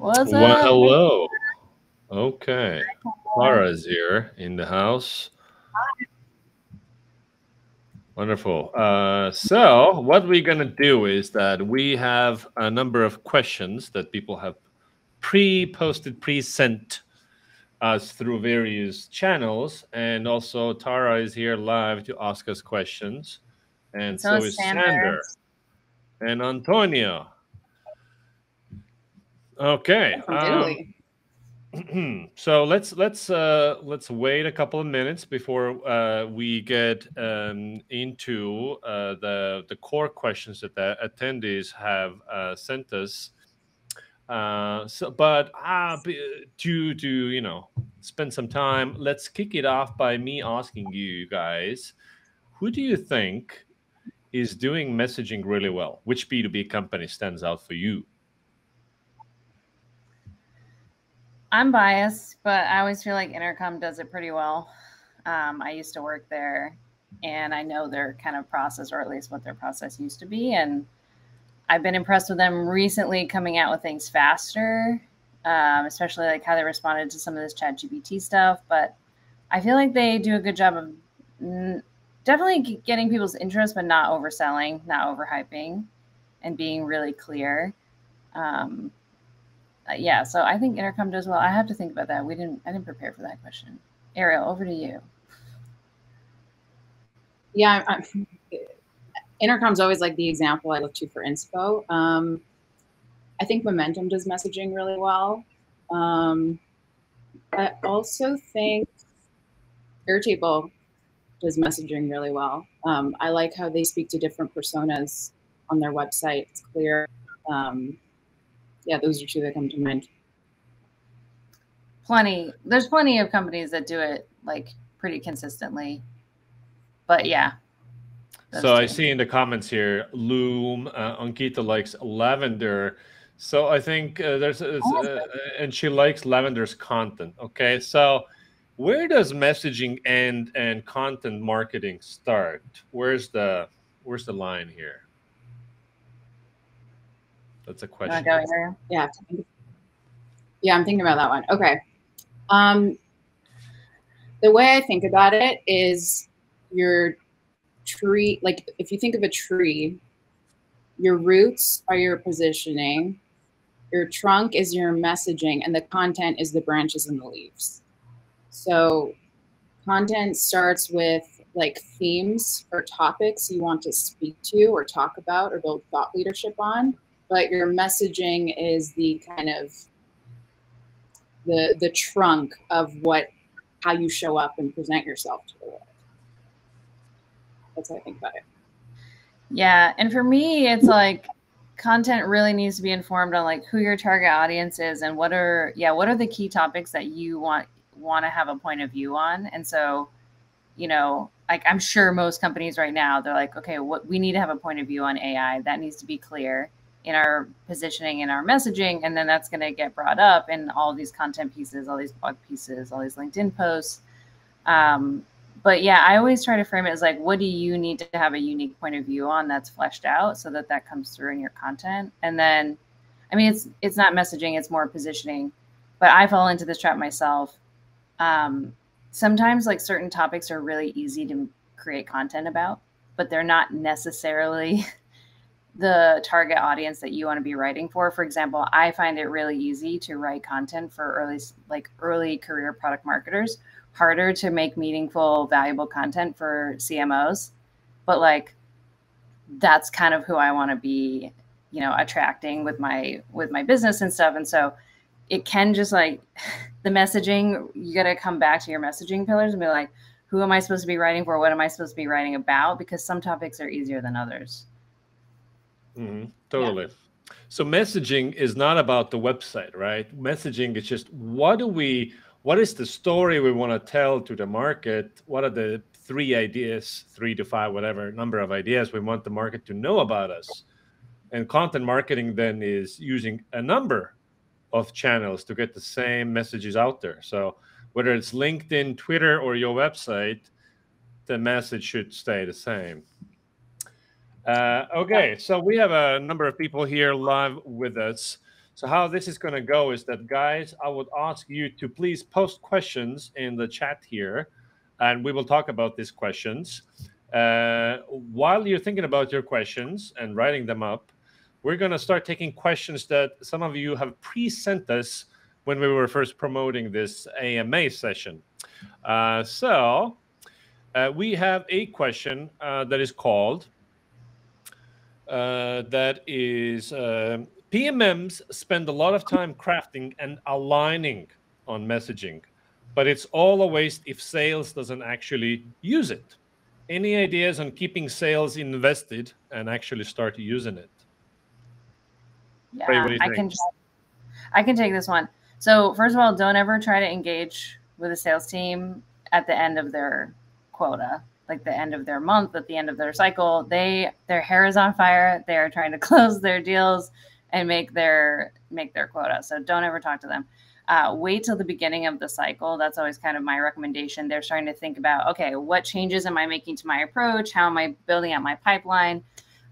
What's well, up? hello. Okay. Clara's here in the house. Hi. Wonderful. Uh, so, what we're going to do is that we have a number of questions that people have pre posted, pre sent us through various channels. And also, Tara is here live to ask us questions. And so, So is Sander. Sander and Antonio. Okay. um, so let's let's uh, let's wait a couple of minutes before uh, we get um, into uh, the the core questions that the attendees have uh, sent us. Uh, so, but uh, to to you know spend some time, let's kick it off by me asking you guys, who do you think is doing messaging really well? Which B two B company stands out for you? I'm biased, but I always feel like Intercom does it pretty well. Um, I used to work there, and I know their kind of process, or at least what their process used to be. And I've been impressed with them recently coming out with things faster, um, especially like how they responded to some of this Chat GPT stuff. But I feel like they do a good job of mm, definitely getting people's interest, but not overselling, not overhyping, and being really clear. Um, yeah, so I think intercom does well. I have to think about that. We didn't. I didn't prepare for that question. Arielle, over to you. Yeah, I, I, Intercom's always like the example I look to for inspo. Um, I think Momentum does messaging really well. Um, I also think Airtable does messaging really well. Um, I like how they speak to different personas on their website. It's clear. Um, yeah, those are two that come to mind. Plenty. There's plenty of companies that do it like pretty consistently. But yeah. those So I see in the comments here, Loom, uh, Ankita likes lavender. So I think uh, there's, uh, Oh, uh, and she likes lavender's content. Okay, so where does messaging end and content marketing start? Where's the where's the line here? That's a question. go? Yeah. Yeah, I'm thinking about that one. Okay. Um, the way I think about it is your tree, like if you think of a tree, your roots are your positioning, your trunk is your messaging, and the content is the branches and the leaves. So, content starts with like themes or topics you want to speak to or talk about or build thought leadership on but your messaging is the kind of the the trunk of what how you show up and present yourself to the world. That's how I think about it. Yeah, and for me, it's like content really needs to be informed on like who your target audience is and what are yeah what are the key topics that you want want to have a point of view on. And so, you know, like I'm sure most companies right now they're like, okay, what we need to have a point of view on AI that needs to be clear in our positioning in our messaging and then that's going to get brought up in all these content pieces all these blog pieces all these linkedin posts. Um, but yeah i always try to frame it as like what do you need to have a unique point of view on that's fleshed out so that that comes through in your content? And then i mean it's it's not messaging it's more positioning but i fall into this trap myself. Um, sometimes like certain topics are really easy to create content about but they're not necessarily the target audience that you want to be writing for. For example, I find it really easy to write content for early like early career product marketers, harder to make meaningful, valuable content for CMOs. But like that's kind of who I want to be, you know, attracting with my with my business and stuff. And so it can just like the messaging, you got to come back to your messaging pillars and be like, who am I supposed to be writing for? What am I supposed to be writing about? Because some topics are easier than others. Hmm Totally. So messaging is not about the website, right? Messaging is just what do we, what is the story we want to tell to the market? What are the three ideas, three to five, whatever number of ideas we want the market to know about us? And content marketing then is using a number of channels to get the same messages out there. So whether it's LinkedIn, Twitter, or your website, the message should stay the same. Uh, okay, so we have a number of people here live with us. So how this is going to go is that, guys, I would ask you to please post questions in the chat here, and we will talk about these questions. Uh, while you're thinking about your questions and writing them up, we're going to start taking questions that some of you have pre-sent us when we were first promoting this AMA session. Uh, so uh, we have a question uh, that is called, uh, that is, uh, PMMs spend a lot of time crafting and aligning on messaging, but it's all a waste if sales doesn't actually use it. Any ideas on keeping sales invested and actually start using it? Yeah, I can. I can take this one. So first of all, don't ever try to engage with a sales team at the end of their quota, like the end of their month, at the end of their cycle. They their hair is on fire. They are trying to close their deals and make their make their quota. So don't ever talk to them. Uh, wait till the beginning of the cycle. That's always kind of my recommendation. They're starting to think about, okay, what changes am I making to my approach? How am I building out my pipeline?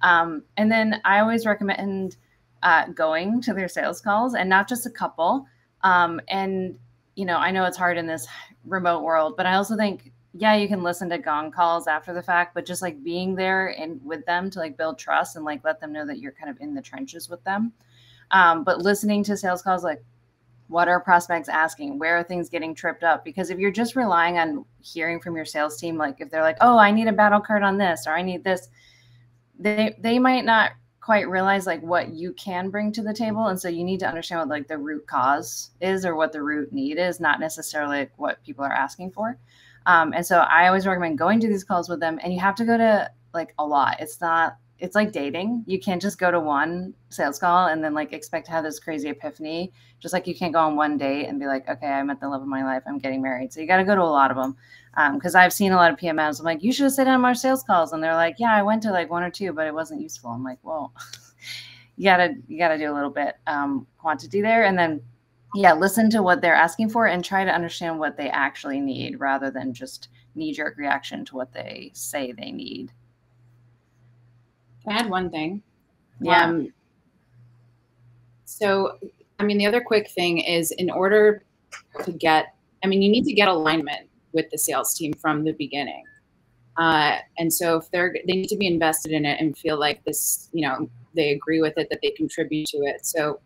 Um, and then I always recommend uh, going to their sales calls and not just a couple. Um, and, you know, I know it's hard in this remote world, but I also think, yeah, you can listen to gong calls after the fact, but just like being there and with them to like build trust and like let them know that you're kind of in the trenches with them. Um, but listening to sales calls, like, what are prospects asking? Where are things getting tripped up? Because if you're just relying on hearing from your sales team, like if they're like, oh, I need a battle card on this or I need this, they they might not quite realize like what you can bring to the table and so you need to understand what like the root cause is or what the root need is not necessarily like, what people are asking for um, and so i always recommend going to these calls with them and you have to go to like a lot. It's not it's like dating. You can't just go to one sales call and then like expect to have this crazy epiphany. Just like you can't go on one date and be like okay i'm at the love of my life. I'm getting married. So you got to go to a lot of them. Because um, I've seen a lot of PMMs. I'm like, you should have sat on our sales calls, and they're like, yeah, I went to like one or two, but it wasn't useful. I'm like, well, you gotta you gotta do a little bit um, quantity there, and then yeah, listen to what they're asking for and try to understand what they actually need, rather than just knee jerk reaction to what they say they need. Can I add one thing? Yeah. Um, so, I mean, the other quick thing is in order to get, I mean, you need to get alignment with the sales team from the beginning. Uh, and so if they're they need to be invested in it and feel like this, you know, they agree with it, that they contribute to it. So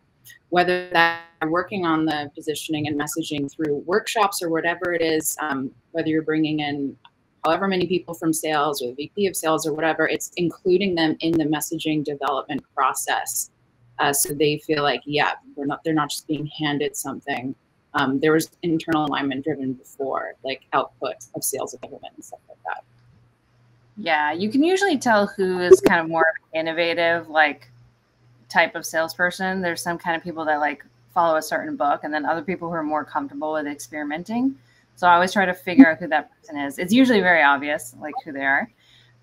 whether that working on the positioning and messaging through workshops or whatever it is, um, whether you're bringing in however many people from sales or the VP of sales or whatever, it's including them in the messaging development process. Uh, so they feel like, yeah, we're not, they're not just being handed something um, there was internal alignment driven before, like output of sales development and stuff like that. Yeah, you can usually tell who is kind of more innovative, like type of salesperson. There's some kind of people that like follow a certain book, and then other people who are more comfortable with experimenting. So I always try to figure out who that person is. It's usually very obvious, like who they are.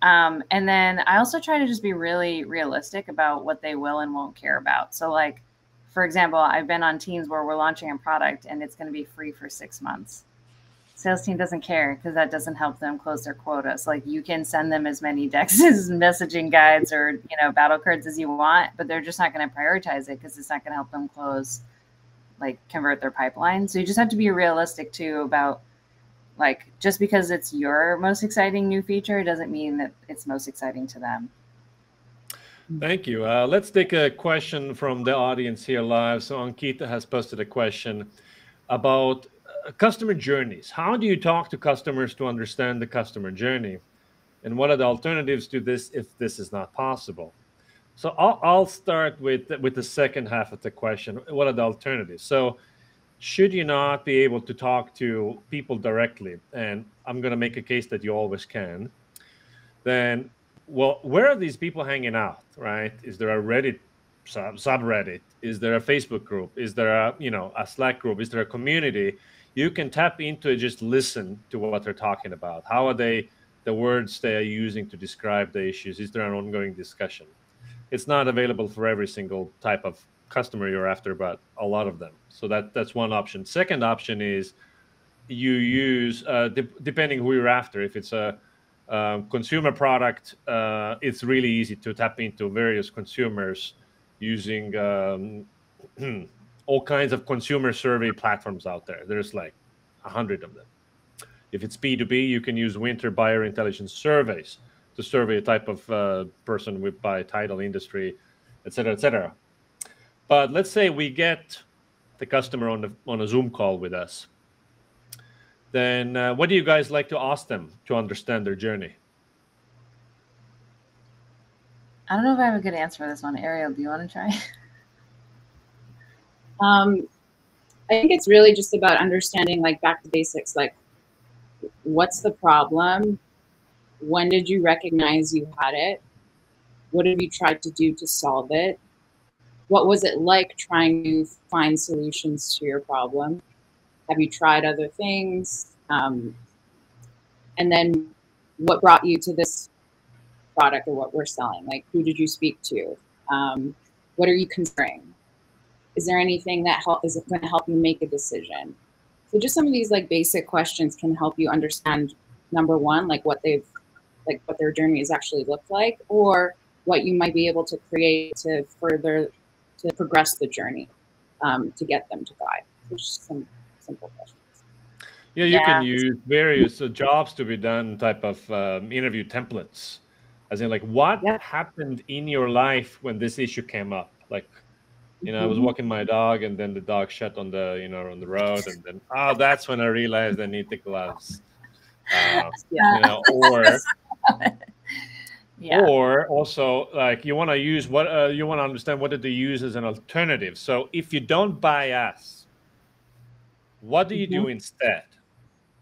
Um, and then I also try to just be really realistic about what they will and won't care about. So like for example, I've been on teams where we're launching a product and it's going to be free for six months. Sales team doesn't care because that doesn't help them close their quotas. Like you can send them as many dexes, messaging guides, or you know battle cards as you want, but they're just not going to prioritize it because it's not going to help them close, like convert their pipeline. So you just have to be realistic too about like just because it's your most exciting new feature doesn't mean that it's most exciting to them. Thank you. Uh, let's take a question from the audience here live. So Ankita has posted a question about customer journeys. How do you talk to customers to understand the customer journey? And what are the alternatives to this if this is not possible? So I'll, I'll start with, with the second half of the question. What are the alternatives? So should you not be able to talk to people directly? And I'm going to make a case that you always can. Then well, where are these people hanging out, right? Is there a Reddit sub subreddit? Is there a Facebook group? Is there a you know a Slack group? Is there a community? You can tap into it, just listen to what they're talking about. How are they? The words they are using to describe the issues. Is there an ongoing discussion? It's not available for every single type of customer you're after, but a lot of them. So that that's one option. Second option is you use uh, de depending who you're after. If it's a um, consumer product, uh, it's really easy to tap into various consumers using um, all kinds of consumer survey platforms out there. There's like a hundred of them. If it's B2B, you can use Wynter Buyer Intelligence surveys to survey a type of uh, person with by title industry, et cetera, et cetera. But let's say we get the customer on the on a Zoom call with us. Then uh, what do you guys like to ask them to understand their journey? I don't know if I have a good answer for this one. Arielle, do you want to try? Um, I think it's really just about understanding, like back to basics, like what's the problem? When did you recognize you had it? What have you tried to do to solve it? What was it like trying to find solutions to your problem? Have you tried other things? Um, and then what brought you to this product or what we're selling? Like, who did you speak to? Um, what are you considering? Is there anything that help, is going to help you make a decision? So just some of these like basic questions can help you understand number one, like what they've, like what their journey has actually looked like, or what you might be able to create to further, to progress the journey um, to get them to buy. So just some simple questions. Yeah, you yeah. can use various uh, jobs to be done type of um, interview templates. As in, like, what yeah. happened in your life when this issue came up? Like, you know, I was mm-hmm. walking my dog, and then the dog shut on the, you know, on the road, and then oh, that's when I realized I need the gloves. Uh, yeah. You know, or yeah. or also like you want to use what uh, you want to understand what did they use as an alternative. So if you don't buy us, what do you mm-hmm. do instead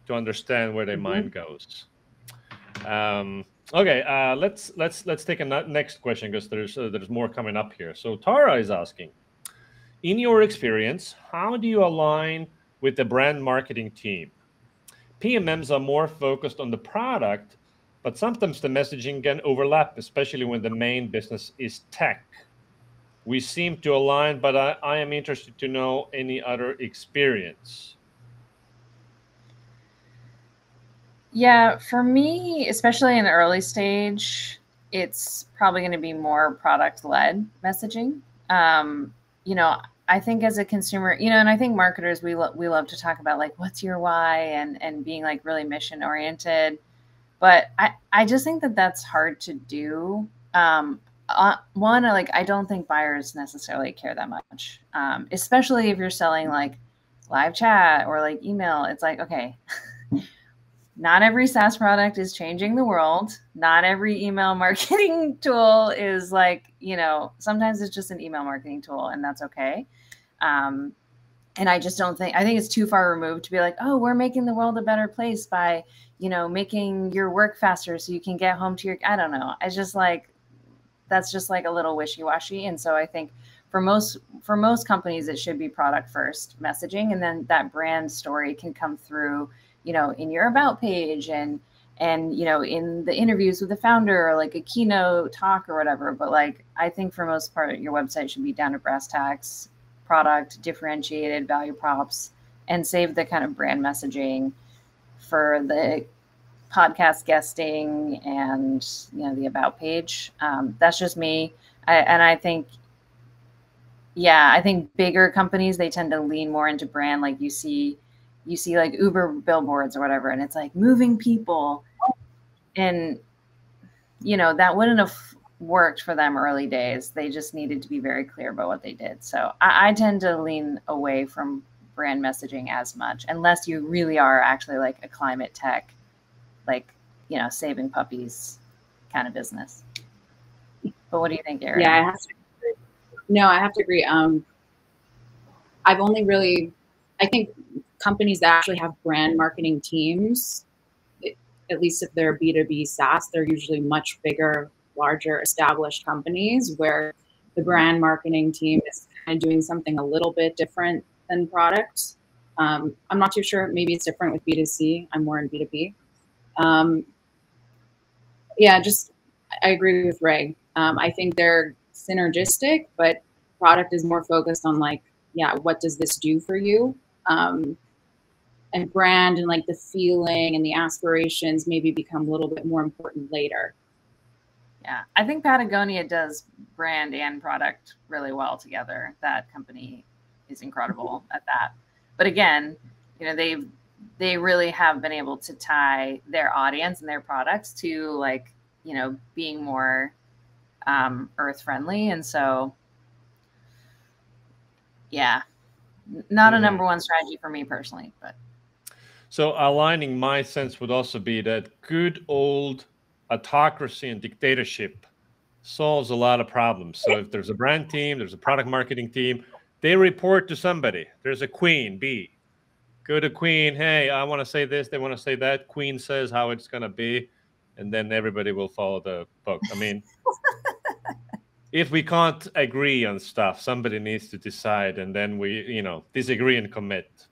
to understand where their mm-hmm. mind goes? Um, okay, uh, let's let's let's take a next question because there's uh, there's more coming up here. So Tara is asking in your experience, how do you align with the brand marketing team? PMMs are more focused on the product, but sometimes the messaging can overlap, especially when the main business is tech. We seem to align, but I, I am interested to know any other experience. Yeah, for me, especially in the early stage, it's probably going to be more product led messaging. Um, you know, I think as a consumer, you know, and I think marketers we lo- we love to talk about like what's your why and and being like really mission oriented, but I I just think that that's hard to do. Um, uh, one, like I don't think buyers necessarily care that much, um, especially if you're selling like live chat or like email. It's like okay. Not every SaaS product is changing the world. Not every email marketing tool is like, you know, sometimes it's just an email marketing tool and that's okay. Um, and I just don't think, I think it's too far removed to be like, oh, we're making the world a better place by, you know, making your work faster so you can get home to your, I don't know. I just like, that's just like a little wishy-washy. And so I think for most, for most companies, it should be product first messaging. And then that brand story can come through you know, in your about page and and you know in the interviews with the founder or like a keynote talk or whatever. But like i think for most part your website should be down to brass tacks product differentiated value props and save the kind of brand messaging for the podcast guesting and you know the about page. Um, that's just me. I, and i think yeah i think bigger companies they tend to lean more into brand like you see you see like Uber billboards or whatever, and it's like moving people. And, you know, that wouldn't have worked for them early days. They just needed to be very clear about what they did. So I, I tend to lean away from brand messaging as much, unless you really are actually like a climate tech, like, you know, saving puppies kind of business. But what do you think, Eric? Yeah, I have to. No, I have to agree. Um, I've only really, I think companies that actually have brand marketing teams, at least if they're B2B SaaS, they're usually much bigger, larger, established companies where the brand marketing team is kind of doing something a little bit different than product. Um, I'm not too sure. Maybe it's different with B2C. I'm more in B2B. Um, yeah, just I agree with Ray. Um, I think they're synergistic, but product is more focused on like, yeah, what does this do for you? Um, and brand and like the feeling and the aspirations maybe become a little bit more important later. Yeah, I think Patagonia does brand and product really well together. That company is incredible at that. But again, you know, they've they really have been able to tie their audience and their products to like, you know, being more um, earth friendly. And so, yeah, not a mm-hmm. number one strategy for me personally, but. So aligning my sense would also be that good old autocracy and dictatorship solves a lot of problems. So if there's a brand team, there's a product marketing team, they report to somebody. There's a queen, B. Go to queen. Hey, I want to say this. They want to say that. Queen says how it's going to be. And then everybody will follow the book. I mean, if we can't agree on stuff, somebody needs to decide. And then we, you know, disagree and commit.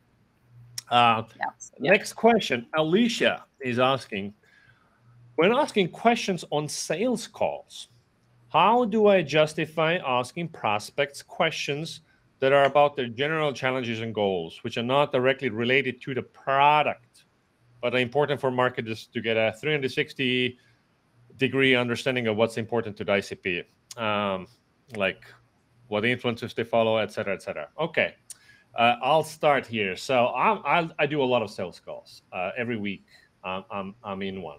Uh, yeah. Next question. Alicia is asking when asking questions on sales calls, how do I justify asking prospects questions that are about their general challenges and goals, which are not directly related to the product, but are important for marketers to get a 360 degree understanding of what's important to the ICP, um, like what influences they follow, et cetera, et cetera. Okay, uh, I'll start here. So I'm, I'll, i do a lot of sales calls uh, every week. Um, I'm, I'm in one.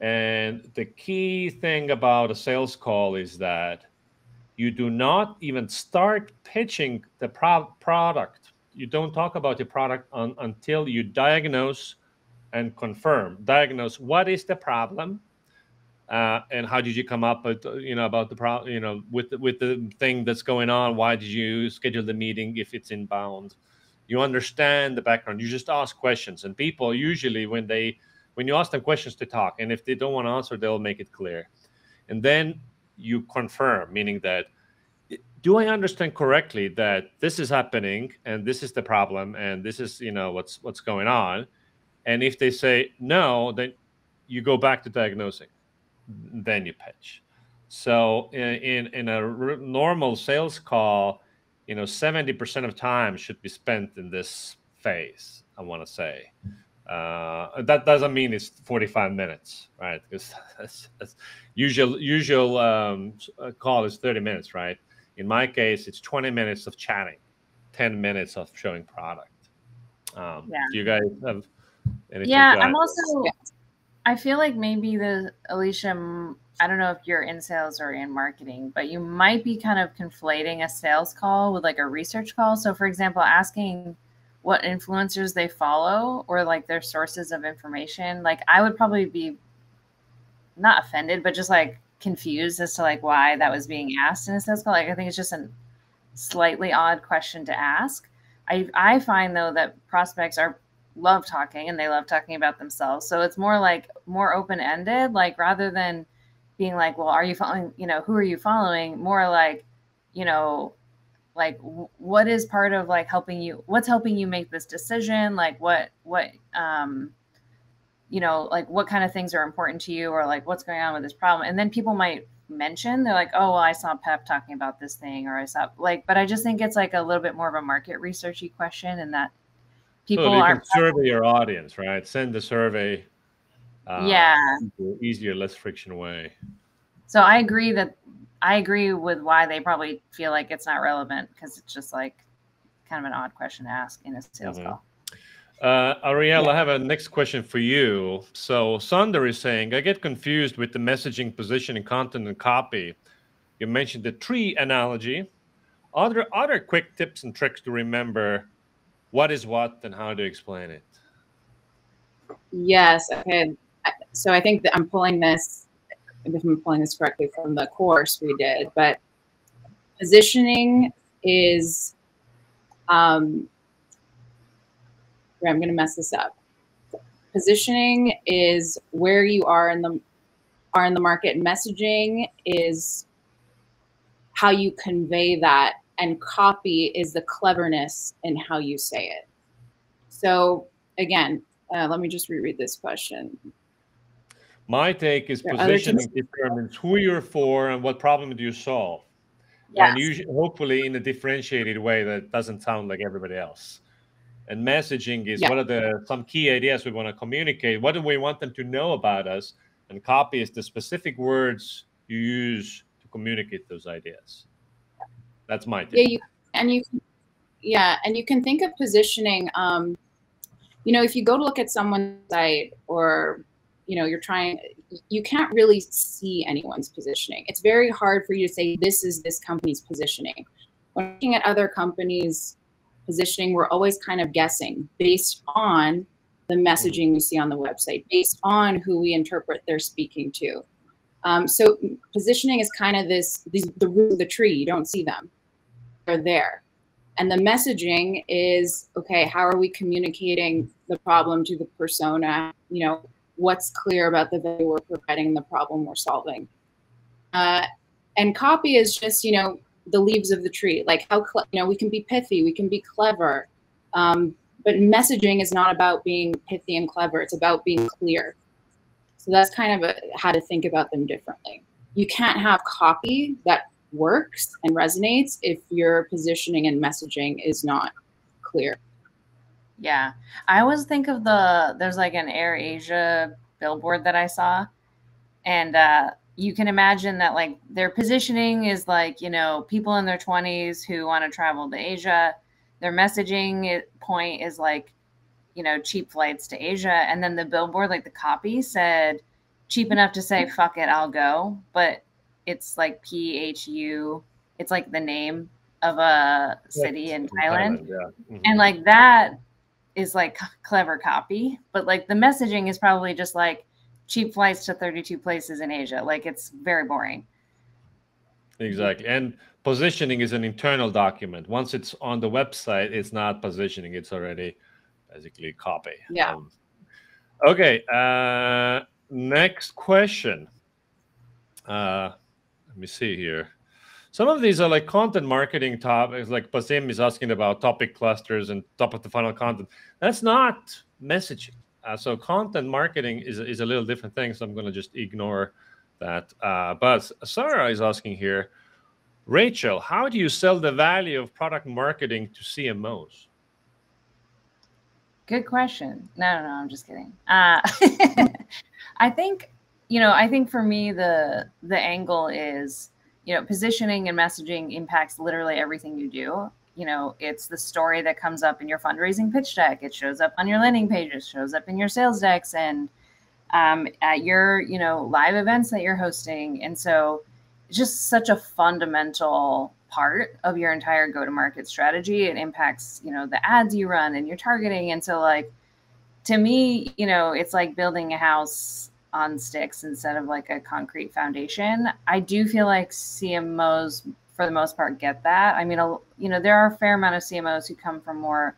And the key thing about a sales call is that you do not even start pitching the pro- product. You don't talk about the product on, until you diagnose and confirm. Diagnose what is the problem, uh, and how did you come up with you know about the problem you know with the, with the thing that's going on. Why did you schedule the meeting if it's inbound? You understand the background. You just ask questions, and people usually when they when you ask them questions to talk, and if they don't want to answer, they'll make it clear, and then you confirm, meaning that do I understand correctly that this is happening and this is the problem and this is you know what's what's going on, and if they say no, then you go back to diagnosing, then you pitch. So in in, in a r- normal sales call, you know, seventy percent of time should be spent in this phase. I want to say. Uh, that doesn't mean it's 45 minutes, right? Because that's, that's usual usual um, uh, call is 30 minutes, right? In my case, it's 20 minutes of chatting, 10 minutes of showing product. Um, yeah. Do you guys have anything? Yeah, I'm also. I feel like maybe the Alicia. I don't know if you're in sales or in marketing, but you might be kind of conflating a sales call with like a research call. So, for example, asking what influencers they follow or like their sources of information, like I would probably be not offended, but just like confused as to like why that was being asked in a sales call. Like I think it's just a slightly odd question to ask. I I find though that prospects are love talking and they love talking about themselves. So it's more like more open ended, like rather than being like, well, are you following, you know, who are you following? More like, you know, like what is part of like helping you what's helping you make this decision like what what um you know like what kind of things are important to you or like what's going on with this problem and then people might mention they're like oh well i saw Peep talking about this thing or i saw like but i just think it's like a little bit more of a market researchy question and that people so are survey your audience right send the survey uh, yeah easier less friction way so i agree that I agree with why they probably feel like it's not relevant because it's just like kind of an odd question to ask in a sales mm-hmm. call. Uh, Arielle, yeah. I have a next question for you. So Sander is saying, I get confused with the messaging, positioning, content, and copy. You mentioned the tree analogy. Are there other quick tips and tricks to remember what is what and how to explain it? Yes. Okay. So I think that I'm pulling this if I'm pulling this correctly from the course we did, but positioning is, um, I'm going to mess this up. Positioning is where you are in the are in the market. Messaging is how you convey that, and copy is the cleverness in how you say it. So again, uh, let me just reread this question. My take is positioning determines who you're for and what problem do you solve. Yes. And usually, hopefully in a differentiated way that doesn't sound like everybody else. And messaging is yeah. what are the some key ideas we want to communicate? What do we want them to know about us? and copy is the specific words you use to communicate those ideas. That's my take. Yeah, you, and you, yeah, and you can think of positioning. Um, you know, if you go to look at someone's site or you know you're trying you can't really see anyone's positioning it's very hard for you to say this is this company's positioning when looking at other companies positioning we're always kind of guessing based on the messaging we see on the website based on who we interpret they're speaking to um, so positioning is kind of this these the root of the tree you don't see them they're there and the messaging is okay how are we communicating the problem to the persona you know what's clear about the value we're providing the problem we're solving. Uh, and copy is just, you know, the leaves of the tree. Like how, you know, we can be pithy, we can be clever. Um, but messaging is not about being pithy and clever. It's about being clear. So that's kind of a, how to think about them differently. You can't have copy that works and resonates if your positioning and messaging is not clear. Yeah. I always think of the there's like an Air Asia billboard that I saw. And uh you can imagine that like their positioning is like, you know, people in their 20s who want to travel to Asia. Their messaging point is like, you know, cheap flights to Asia. And then the billboard, like the copy said, cheap enough to say, fuck it, I'll go. But it's like P H U, it's like the name of a city in Thailand. Thailand yeah. mm-hmm. And like that is like clever copy, but like the messaging is probably just like cheap flights to 32 places in Asia. Like it's very boring. Exactly. And positioning is an internal document. Once it's on the website, it's not positioning, it's already basically copy. Yeah. Um, okay. Uh, next question. Uh, let me see here. Some of these are like content marketing topics, like Basim is asking about topic clusters and top of the funnel content. That's not messaging. Uh, so content marketing is, is a little different thing. So I'm going to just ignore that. Uh, but Sarah is asking here, Raechel, how do you sell the value of product marketing to CMOs? Good question. No, no, no I'm just kidding. Uh, I think, you know, I think for me, the, the angle is, you know, positioning and messaging impacts literally everything you do. You know, it's the story that comes up in your fundraising pitch deck. It shows up on your landing pages, shows up in your sales decks, and um, at your, you know, live events that you're hosting. And so, it's just such a fundamental part of your entire go-to-market strategy. It impacts, you know, the ads you run and your targeting. And so, like, to me, you know, it's like building a house on sticks instead of like a concrete foundation. I do feel like CMOs, for the most part, get that. I mean, you know, there are a fair amount of CMOs who come from more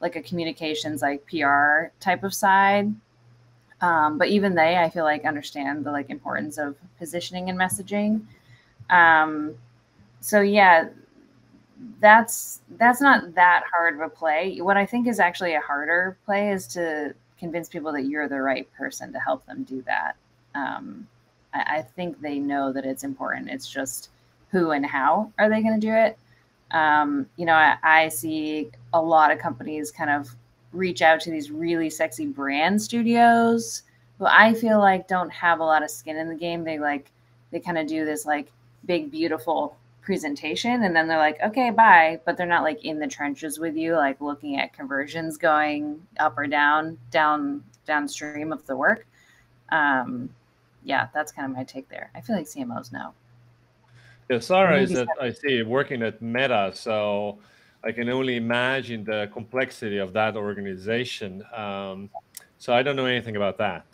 like a communications, like PR type of side. Um, but even they, I feel like, understand the like importance of positioning and messaging. Um, so yeah, that's that's not that hard of a play. What I think is actually a harder play is to convince people that you're the right person to help them do that. Um, I, I, think they know that it's important. It's just who and how are they going to do it. Um, you know, I, I see a lot of companies kind of reach out to these really sexy brand studios who I feel like don't have a lot of skin in the game. They like they kind of do this like big beautiful presentation and then they're like okay bye but they're not like in the trenches with you like looking at conversions going up or down down downstream of the work. Um yeah that's kind of my take there. I feel like cmos know. Yeah sarah is that i see working at meta so i can only imagine the complexity of that organization. Um, so i don't know anything about that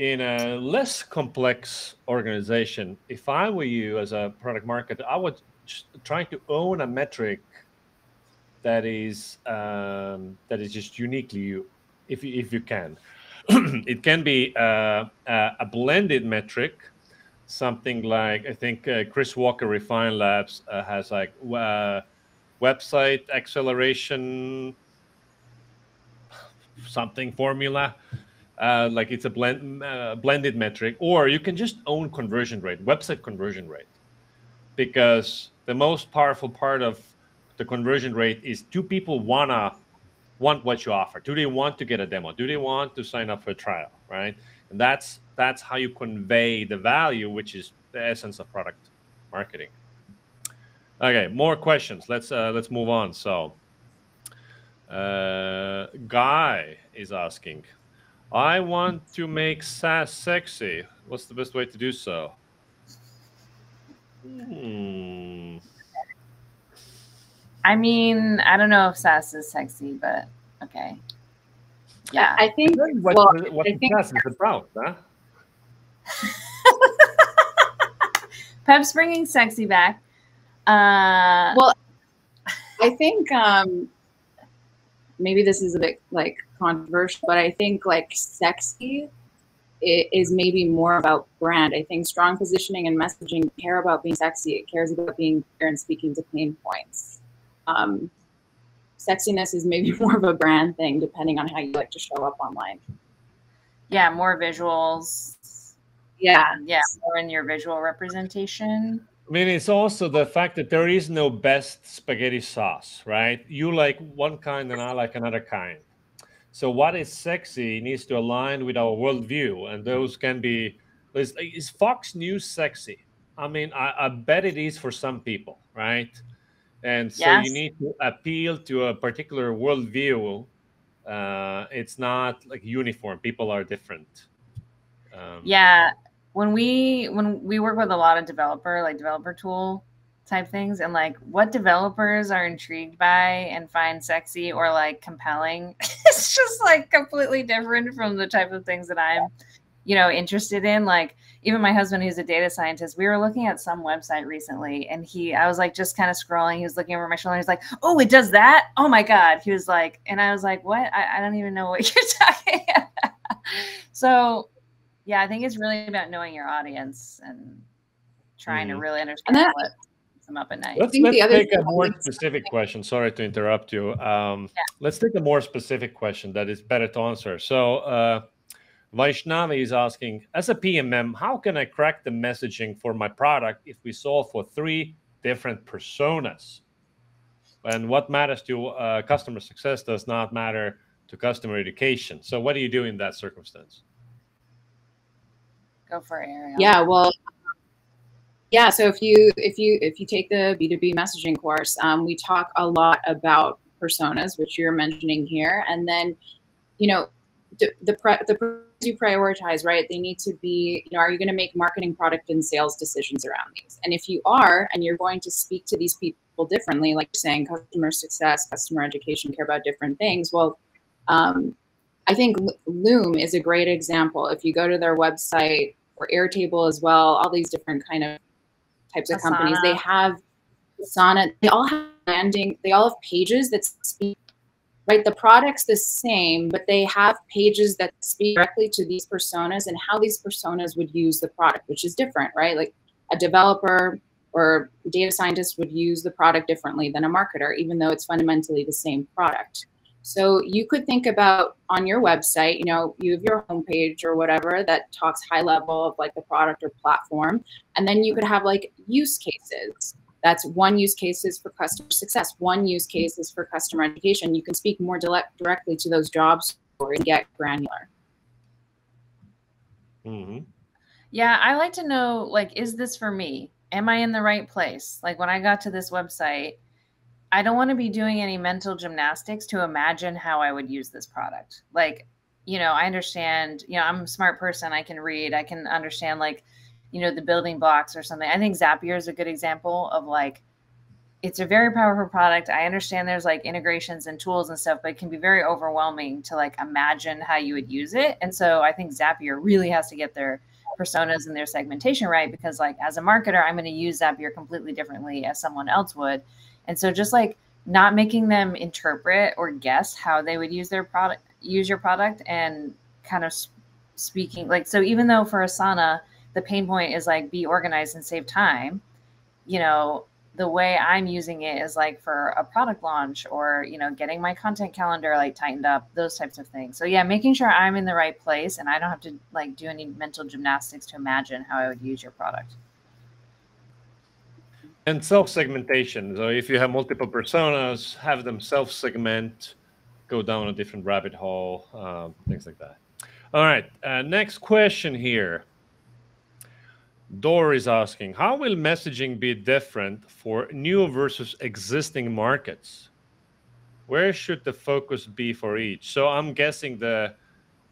in a less complex organization, if I were you as a product marketer, I would try to own a metric that is um, that is just uniquely you, if you, if you can. it can be uh, a blended metric, something like I think uh, Chris Walker Refine Labs uh, has like uh, website acceleration something formula uh, like it's a blend, uh, blended metric, or you can just own conversion rate, website conversion rate, because the most powerful part of the conversion rate is do people wanna want what you offer? Do they want to get a demo? Do they want to sign up for a trial? Right, and that's that's how you convey the value, which is the essence of product marketing. Okay, more questions. Let's uh, let's move on. So, uh, Guy is asking, I want to make SaaS sexy. What's the best way to do so? Hmm. I mean, I don't know if SaaS is sexy, but okay. Yeah. I think. What, well, what I think- SaaS is about, huh? Peep's bringing sexy back. Uh, Well, I think um, maybe this is a bit like controversial, but I think like sexy i- is maybe more about brand. I think strong positioning and messaging care about being sexy. It cares about being clear and speaking to pain points. Um, sexiness is maybe more of a brand thing, depending on how you like to show up online. yeah, more visuals. Yeah, Yeah, more in your visual representation. I mean, it's also the fact that there is no best spaghetti sauce, right? You like one kind and I like another kind. So, what is sexy needs to align with our worldview, and those can be. Is, is Fox News sexy? I mean, I, I bet it is for some people, right? And so Yes. you need to appeal to a particular worldview. Uh, it's not like uniform. People are different. Um, Yeah, when we when we work with a lot of developer like developer tool type things and like what developers are intrigued by and find sexy or like compelling it's just like completely different from the type of things that i'm you know interested in. Like even my husband who's a data scientist we were looking at some website recently and he i was like just kind of scrolling. He was looking over my shoulder he's like oh it does that? Oh my god. He was like and i was like what? I, I don't even know what you're talking about. So yeah, I think it's really about knowing your audience and trying to Mhm. really understand that- what them up at night. Let's, think let's the other take a more specific question. Sorry to interrupt you. Um, Yeah. Let's take a more specific question that is better to answer. So, uh, Vaishnavi is asking, as a PMM, how can I crack the messaging for my product if we solve for three different personas? And what matters to uh, customer success does not matter to customer education. So, what do you do in that circumstance? Go for it, Arielle. Yeah, well, yeah. So if you if you if you take the B two B messaging course, um, we talk a lot about personas, which you're mentioning here, and then, you know, the the you prioritize, right? They need to be, you know, are you going to make marketing, product, and sales decisions around these? And if you are, and you're going to speak to these people differently, like saying, customer success, customer education, care about different things. Well, um, I think Loom is a great example. If you go to their website or Airtable as well, all these different kind of types of companies, they have Asana. They all have landing. They all have pages that speak. Right, the product's the same, but they have pages that speak directly to these personas and how these personas would use the product, which is different, right? Like a developer or data scientist would use the product differently than a marketer, even though it's fundamentally the same product. So you could think about on your website, you know, you have your homepage or whatever that talks high level of like the product or platform. And then you could have like use cases. That's one use case is for customer success. One use case is for customer education. You can speak more direct, directly to those jobs or get granular. hmm Yeah, I like to know like, is this for me? Am I in the right place? Like when I got to this website, I don't want to be doing any mental gymnastics to imagine how I would use this product. Like, you know, I understand, you know, I'm a smart person. I can read, I can understand like, you know, the building blocks or something. I think Zapier is a good example of like, it's a very powerful product. I understand there's like integrations and tools and stuff, but it can be very overwhelming to like imagine how you would use it. And so I think Zapier really has to get their personas and their segmentation right because like as a marketer, I'm going to use Zapier completely differently as someone else would. And so just like not making them interpret or guess how they would use their product, use your product and kind of speaking like, so even though for Asana, the pain point is like be organized and save time, you know, the way I'm using it is like for a product launch or, you know, getting my content calendar like tightened up, those types of things. So yeah, making sure I'm in the right place and I don't have to like do any mental gymnastics to imagine how I would use your product. And self segmentation. So if you have multiple personas, have them self segment, go down a different rabbit hole, um, things like that. All right. Uh, next question here. Dor is asking, how will messaging be different for new versus existing markets? Where should the focus be for each? So I'm guessing the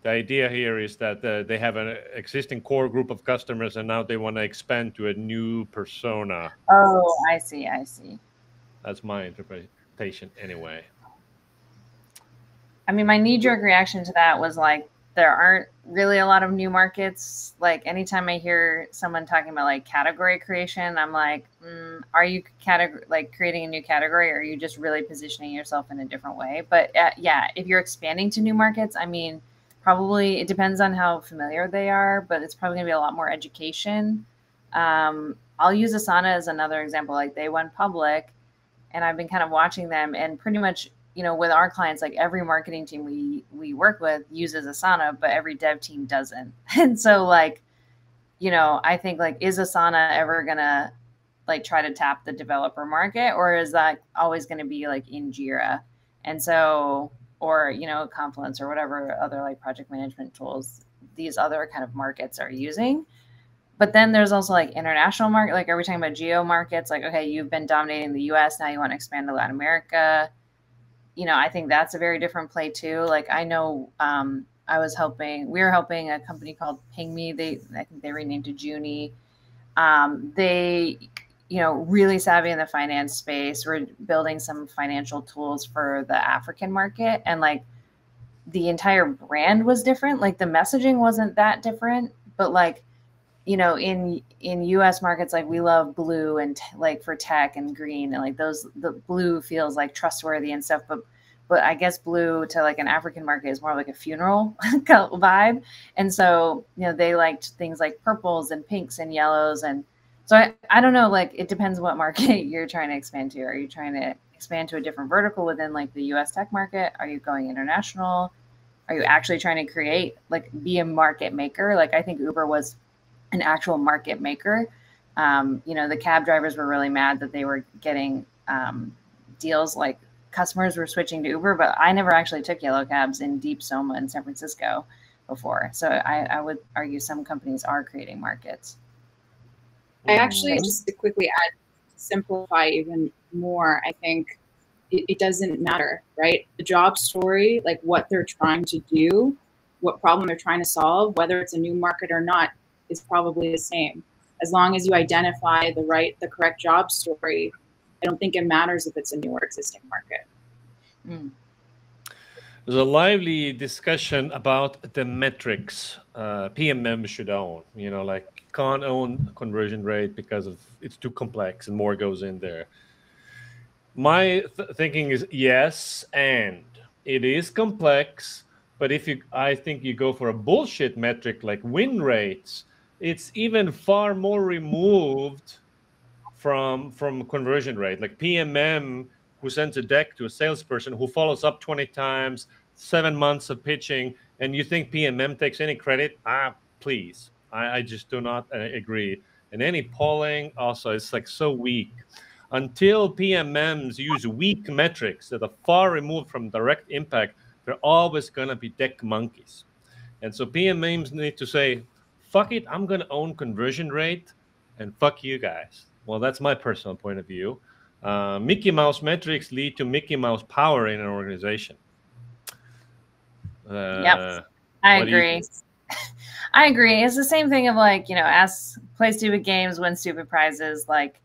the idea here is that uh, they have an existing core group of customers and now they want to expand to a new persona. Oh, I see. I see. That's my interpretation anyway. I mean, my knee jerk reaction to that was like, there aren't really a lot of new markets. Like, anytime I hear someone talking about like category creation, I'm like, mm, are you category like creating a new category, or are you just really positioning yourself in a different way? But uh, yeah, if you're expanding to new markets, I mean, probably it depends on how familiar they are, but it's probably gonna be a lot more education. Um, I'll use Asana as another example. Like they went public, and I've been kind of watching them, and pretty much, you know, with our clients, like every marketing team we we work with uses Asana, but every dev team doesn't. And so, like, you know, I think like, is Asana ever gonna like try to tap the developer market, or is that always going to be like in Jira? And so or you know confluence or whatever other like project management tools these other kind of markets are using. But then there's also like international market like are we talking about geo markets? Like okay you've been dominating the us now you want to expand to latin america. You know i think that's a very different play too. Like i know um, i was helping we were helping a company called pingme. They i think they renamed to junie. Um, they you know, really savvy in the finance space. We're building some financial tools for the African market and like the entire brand was different. Like the messaging wasn't that different, but like you know, in in US markets like we love blue and t- like for tech and green and like those the blue feels like trustworthy and stuff, but but I guess blue to like an African market is more like a funeral vibe. And so, you know, they liked things like purples and pinks and yellows and so I, I don't know, like it depends what market you're trying to expand to. Are you trying to expand to a different vertical within like the US tech market? Are you going international? Are you actually trying to create like be a market maker? Like I think Uber was an actual market maker. Um, you know, the cab drivers were really mad that they were getting um, deals like customers were switching to Uber, but I never actually took yellow cabs in deep Soma in San Francisco before. So I, I would argue some companies are creating markets. I actually just to quickly add, simplify even more. I think it, it doesn't matter, right? The job story, like what they're trying to do, what problem they're trying to solve, whether it's a new market or not, is probably the same. As long as you identify the right, the correct job story, I don't think it matters if it's a new or existing market. Mm. There's a lively discussion about the metrics uh, PMM should own. You know, like can't own conversion rate because of it's too complex and more goes in there. My th- thinking is yes, and it is complex. But if you, I think you go for a bullshit metric like win rates, it's even far more removed from from conversion rate. Like PMM, who sends a deck to a salesperson who follows up 20 times, seven months of pitching, and you think PMM takes any credit? Ah, please. I, I just do not uh, agree. And any polling also it's like so weak. Until PMMs use weak metrics that are far removed from direct impact, they're always going to be deck monkeys. And so PMMs need to say, fuck it, I'm going to own conversion rate and fuck you guys. Well, that's my personal point of view. Uh, Mickey Mouse metrics lead to Mickey Mouse power in an organization. Uh, yep, I agree. I agree. It's the same thing of like, you know, ask play stupid games, win stupid prizes. Like,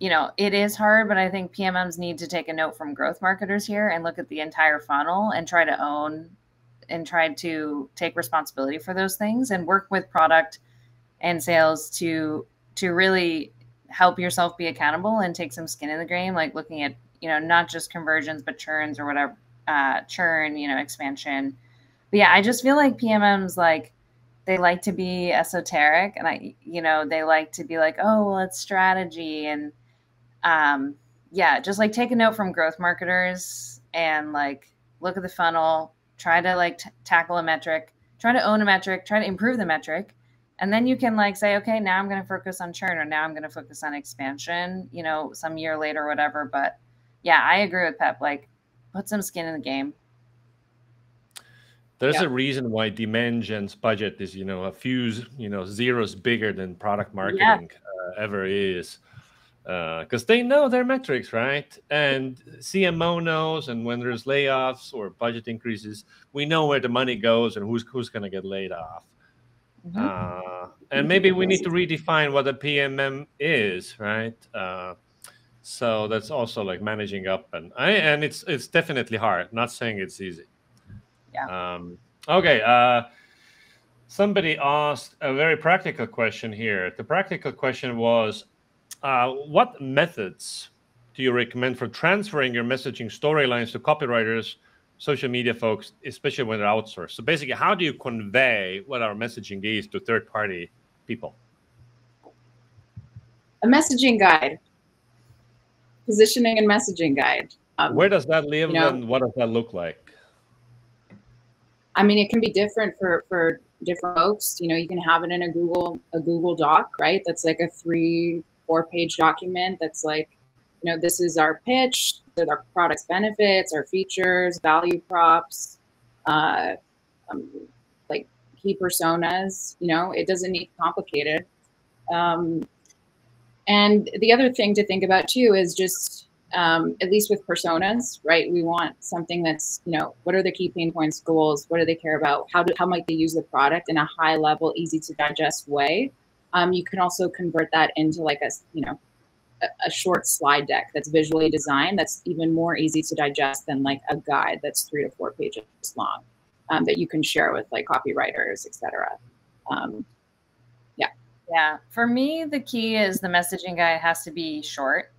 you know, it is hard, but I think PMMs need to take a note from growth marketers here and look at the entire funnel and try to own and try to take responsibility for those things and work with product and sales to to really help yourself be accountable and take some skin in the game, like looking at, you know, not just conversions, but churns or whatever, uh, churn, you know, expansion. But yeah, I just feel like PMMs like they like to be esoteric and I, you know, they like to be like, oh, well, it's strategy. And um, yeah, just like take a note from growth marketers and like look at the funnel, try to like tackle a metric, try to own a metric, try to improve the metric. And then you can like say, okay, now I'm going to focus on churn or now I'm going to focus on expansion, you know, some year later or whatever. But yeah, I agree with Peep. Like, put some skin in the game. There's yeah. a reason why demand gen's budget is, you know, a few, you know, zeros bigger than product marketing yeah. uh, ever is because uh, they know their metrics, right? And CMO knows, and when there's layoffs or budget increases, we know where the money goes and who's who's going to get laid off. Mm-hmm. Uh, and maybe we need to redefine what a PMM is, right? Uh, so that's also like managing up, and I and it's it's definitely hard. Not saying it's easy. Yeah. Um, okay. Uh, somebody asked a very practical question here. The practical question was uh, what methods do you recommend for transferring your messaging storylines to copywriters, social media folks, especially when they're outsourced? So basically, how do you convey what our messaging is to third party people? A messaging guide, positioning and messaging guide. Um, Where does that live you know, and what does that look like? I mean, it can be different for, for different folks. You know, you can have it in a Google a Google Doc, right? That's like a three four page document that's like, you know, this is our pitch, our product's benefits, our features, value props, uh, um, like key personas. You know, it doesn't need complicated. Um, and the other thing to think about too is just um, at least with personas, right? We want something that's, you know, what are the key pain points, goals? What do they care about? How do, how might they use the product in a high level, easy to digest way? Um, you can also convert that into like a, you know, a, a, short slide deck that's visually designed that's even more easy to digest than like a guide that's three to four pages long um, that you can share with like copywriters, etc. Um, yeah. Yeah. For me, the key is the messaging guide has to be short,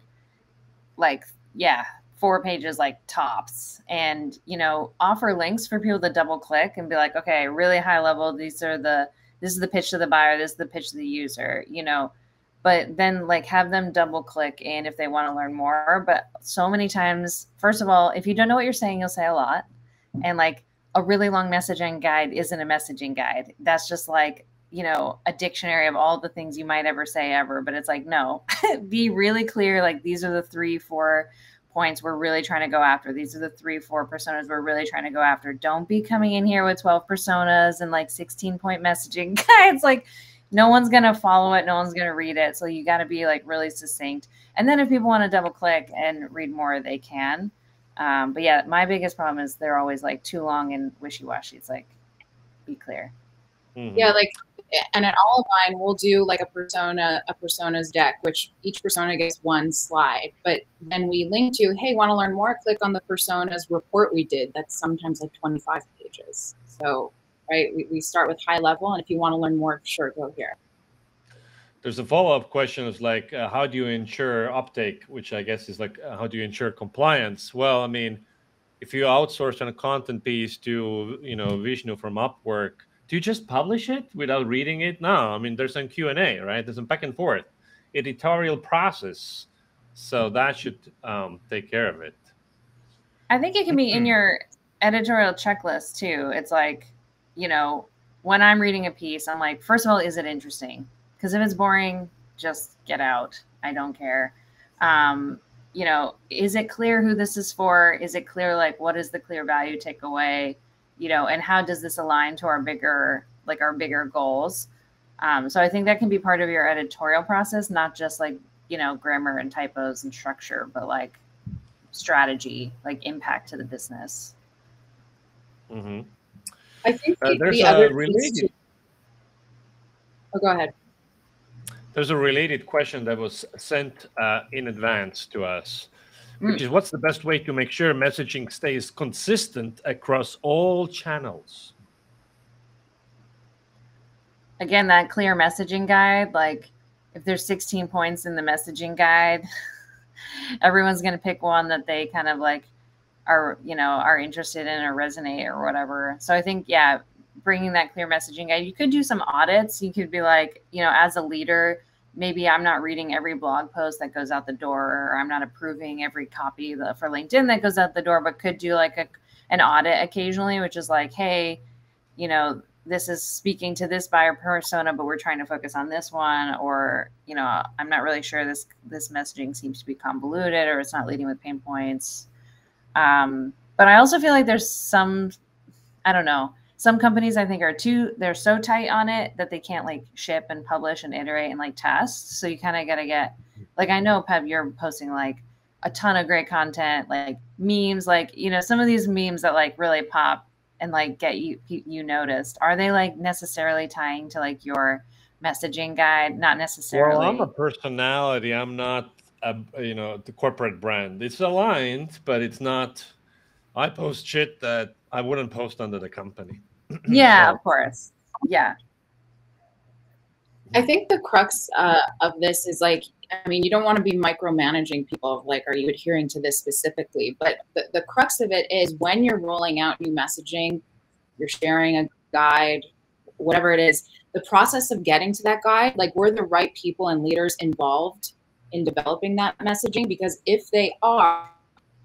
like, yeah, four pages like tops. And you know offer links for people to double click and be like okay really high level these are the this is the pitch to the buyer this is the pitch to the user you know. But then like have them double click in if they want to learn more. But so many times first of all if you don't know what you're saying you'll say a lot. And like a really long messaging guide isn't a messaging guide. That's just like you know a dictionary of all the things you might ever say ever but it's like no be really clear like these are the three four points we're really trying to go after. These are the three, four personas we're really trying to go after. Don't be coming in here with 12 personas and like 16 point messaging guides. Like, no one's going to follow it. No one's going to read it. So you got to be like really succinct. And then if people want to double click and read more, they can. Um, but yeah, my biggest problem is they're always like too long and wishy washy. It's like, be clear. Mm-hmm. Yeah, like and at Olivine, we'll do like a persona, a personas deck, which each persona gets one slide. But then we link to, hey, want to learn more? Click on the personas report we did. That's sometimes like 25 pages. So, right, we, we start with high level. And if you want to learn more, sure, go here. There's a follow up question of like, uh, how do you ensure uptake, which I guess is like, uh, how do you ensure compliance? Well, I mean, if you outsource on a content piece to, you know, Vishnu from Upwork, do you just publish it without reading it? No, I mean there's some Q and A, right? There's some back and forth, editorial process, so that should um, take care of it. I think it can be in mm-hmm. your editorial checklist too. It's like, you know, when I'm reading a piece, I'm like, first of all, is it interesting? Because if it's boring, just get out. I don't care. Um, you know, is it clear who this is for? Is it clear like what is the clear value takeaway? You know, and how does this align to our bigger, like our bigger goals? Um, so I think that can be part of your editorial process, not just like, you know, grammar and typos and structure, but like strategy, like impact to the business. Mm-hmm. I think uh, the, the other related. Oh, go ahead. There's a related question that was sent uh, in advance to us which is mm. what's the best way to make sure messaging stays consistent across all channels? Again, that clear messaging guide, like if there's 16 points in the messaging guide, everyone's going to pick one that they kind of like are, you know, are interested in or resonate or whatever. So I think, yeah, bringing that clear messaging guide, you could do some audits. You could be like, you know, as a leader, maybe I'm not reading every blog post that goes out the door, or I'm not approving every copy for LinkedIn that goes out the door, but could do like a, an audit occasionally, which is like, hey, you know, this is speaking to this buyer persona, but we're trying to focus on this one, or you know, I'm not really sure this this messaging seems to be convoluted, or it's not leading with pain points. Um, but I also feel like there's some, I don't know, some companies I think are too they're so tight on it that they can't like ship and publish and iterate and like test. So you kind of got to get like I know Peep you're posting like a ton of great content like memes like you know some of these memes that like really pop and like get you you noticed are they like necessarily tying to like your messaging guide? Not necessarily well i'm a personality. I'm not a you know the corporate brand. It's aligned but it's not i post shit that i wouldn't post under the company yeah so. of course yeah I think the crux uh, of this is like, I mean, you don't want to be micromanaging people of like, are you adhering to this specifically? But the, the crux of it is when you're rolling out new messaging, you're sharing a guide, whatever it is, the process of getting to that guide, like, were the right people and leaders involved in developing that messaging? Because if they are,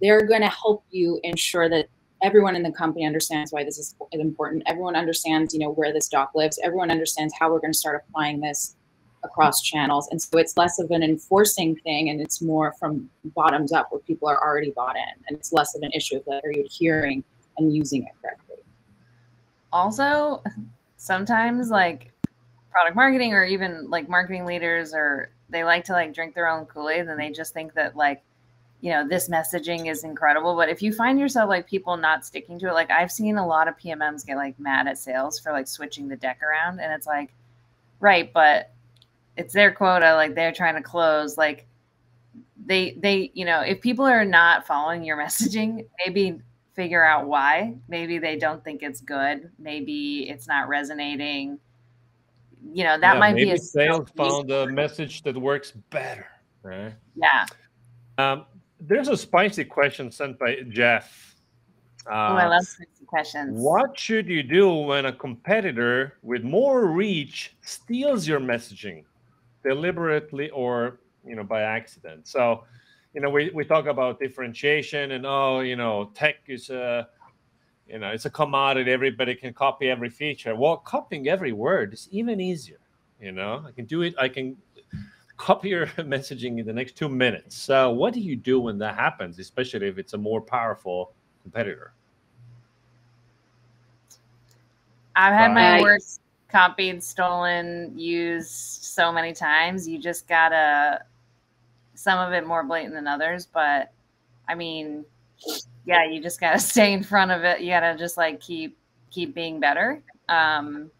they're going to help you ensure that everyone in the company understands why this is important. Everyone understands, you know, where this doc lives. Everyone understands how we're going to start applying this across channels. And so it's less of an enforcing thing and it's more from bottoms up where people are already bought in. And it's less of an issue of like, are you adhering and using it correctly? Also, sometimes like product marketing or even like marketing leaders or they like to like drink their own Kool-Aid and they just think that like you know this messaging is incredible but if you find yourself like people not sticking to it like i've seen a lot of pmms get like mad at sales for like switching the deck around and it's like right but it's their quota like they're trying to close like they they you know if people are not following your messaging maybe figure out why. Maybe they don't think it's good. Maybe it's not resonating. You know that yeah, might be a sales found a message that works better right? Yeah. Um, there's a spicy question sent by Jeff. Uh, oh, I love spicy questions. What should you do when a competitor with more reach steals your messaging deliberately or you know by accident? So, you know, we, we talk about differentiation and oh, you know, tech is a you know, it's a commodity. Everybody can copy every feature. Well, copying every word is even easier. You know, I can do it. I can copy your messaging in the next two minutes. So, what do you do when that happens, especially if it's a more powerful competitor? I've had my work copied, stolen, used so many times. You just gotta, some of it more blatant than others, but I mean, yeah, you just gotta stay in front of it. You gotta just like keep keep being better. Um,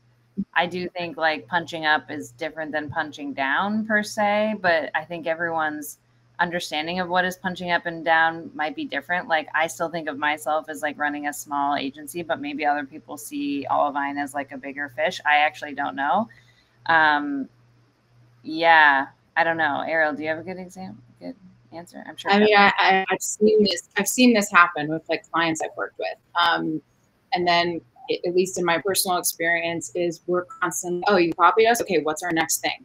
I do think like punching up is different than punching down per se, but I think everyone's understanding of what is punching up and down might be different. Like I still think of myself as like running a small agency, but maybe other people see Olivine as like a bigger fish. I actually don't know. Um, yeah, I don't know. Arielle, do you have a good example? Good answer. I'm sure. I mean, I, have seen this. I've seen this happen with like clients I've worked with. Um, and then at least in my personal experience, is we're constantly, oh, you copied us? Okay, what's our next thing?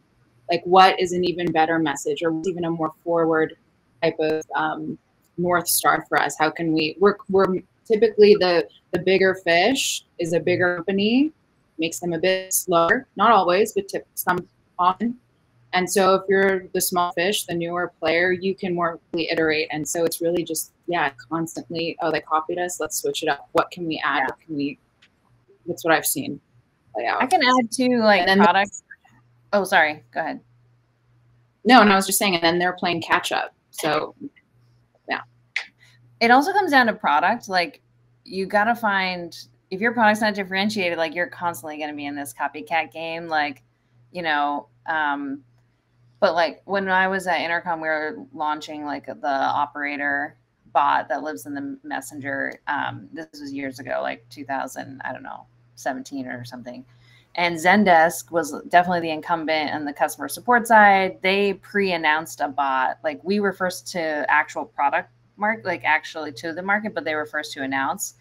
Like, what is an even better message or even a more forward type of um, North Star for us? How can we, we're, we're typically the, the bigger fish is a bigger company, makes them a bit slower, not always, but tip, some often. And so if you're the small fish, the newer player, you can more iterate. And so it's really just, yeah, constantly, oh, they copied us. Let's switch it up. What can we add? Yeah. What can we that's what I've seen play out. I can add to like products. Oh, sorry. Go ahead. No, and I was just saying, and then they're playing catch up. So, yeah. It also comes down to product. Like, you got to find if your product's not differentiated, like you're constantly going to be in this copycat game. Like, you know, um, but like when I was at Intercom, we were launching like the operator bot that lives in the messenger. Um, this was years ago, like 2000, I don't know, 17 or something. And Zendesk was definitely the incumbent on the customer support side. They pre-announced a bot. Like we were first to actual product market, like actually to the market, but they were first to announce.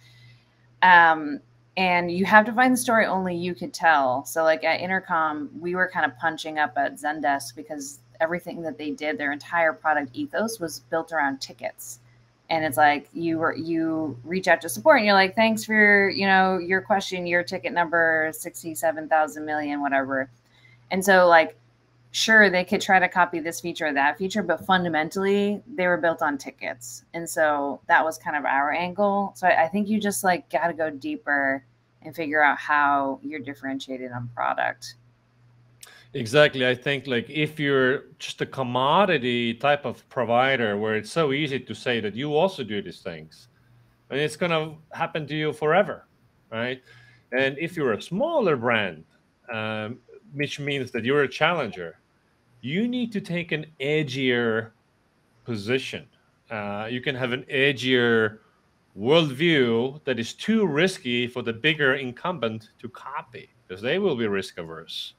Um, and you have to find the story only you could tell. So like at Intercom, we were kind of punching up at Zendesk because everything that they did, their entire product ethos was built around tickets and it's like you were you reach out to support and you're like thanks for you know your question your ticket number 67,000 million whatever. And so like sure they could try to copy this feature or that feature but fundamentally they were built on tickets. And so that was kind of our angle. So I, I think you just like got to go deeper and figure out how you're differentiated on product. Exactly. I think like if you're just a commodity type of provider where it's so easy to say that you also do these things, and it's going to happen to you forever, right? And if you're a smaller brand, um, which means that you're a challenger, you need to take an edgier position. Uh, you can have an edgier worldview that is too risky for the bigger incumbent to copy because they will be risk averse.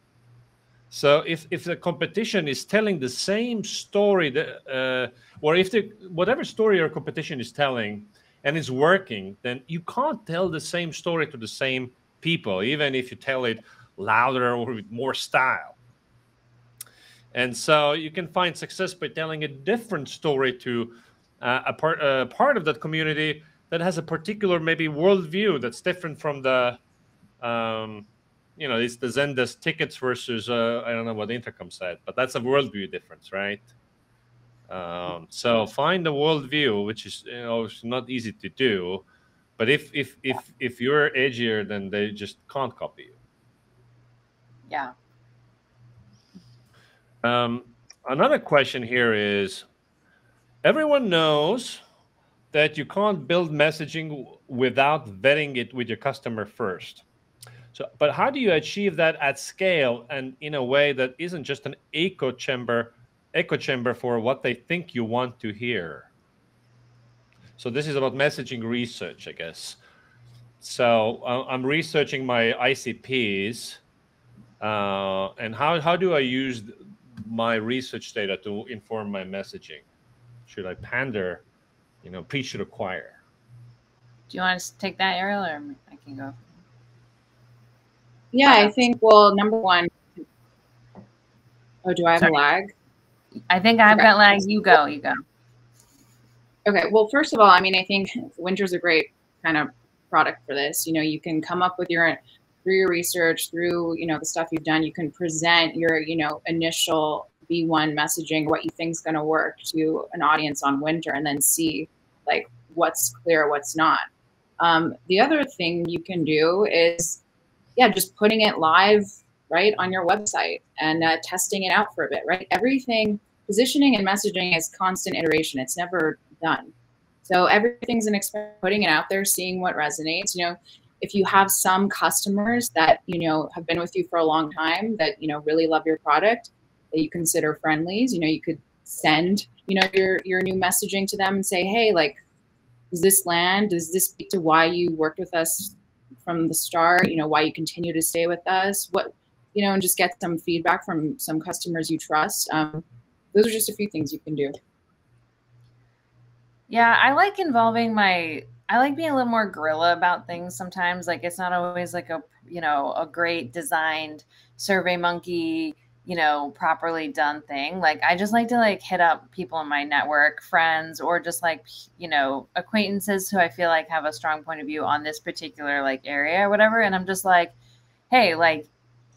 So if, if the competition is telling the same story that, uh, or if the whatever story your competition is telling and it's working, then you can't tell the same story to the same people, even if you tell it louder or with more style. And so you can find success by telling a different story to uh, a part uh, part of that community that has a particular maybe worldview that's different from the um, you know it's the Zendesk tickets versus uh, I don't know what Intercom said, but that's a worldview difference, right? Um, so find a worldview, which is you know not easy to do, but if if if if you're edgier, then they just can't copy you. Yeah. Um, another question here is everyone knows that you can't build messaging without vetting it with your customer first. So, but how do you achieve that at scale and in a way that isn't just an echo chamber, echo chamber for what they think you want to hear? So this is about messaging research, I guess. So uh, I'm researching my ICPs, uh, and how how do I use my research data to inform my messaging? Should I pander, you know, preach to the choir? Do you want to take that, Arielle, or I can go? Yeah, I think, well, number one, oh, do I have Sorry. a lag? I think I've okay. got lag. You go, you go. Okay, well, first of all, I mean, I think Wynter's a great kind of product for this. You know, you can come up with your through your research, through you know the stuff you've done, you can present your you know initial V1 messaging, what you think is going to work to an audience on Wynter, and then see like what's clear, what's not. Um, the other thing you can do is yeah, just putting it live right on your website and uh, testing it out for a bit, right? Everything, positioning and messaging is constant iteration. It's never done. So everything's an experiment, putting it out there, seeing what resonates. You know, if you have some customers that, you know, have been with you for a long time that, you know, really love your product, that you consider friendlies, you know, you could send, you know, your, your new messaging to them and say, hey, like, does this land? Does this speak to why you worked with us from the start, you know, why you continue to stay with us, what, you know, and just get some feedback from some customers you trust. Um, those are just a few things you can do. Yeah, I like involving my I like being a little more guerrilla about things sometimes. Like it's not always like a you know, a great designed survey monkey you know, properly done thing. Like I just like to like hit up people in my network, friends, or just like, you know, acquaintances who I feel like have a strong point of view on this particular like area or whatever. And I'm just like, hey, like,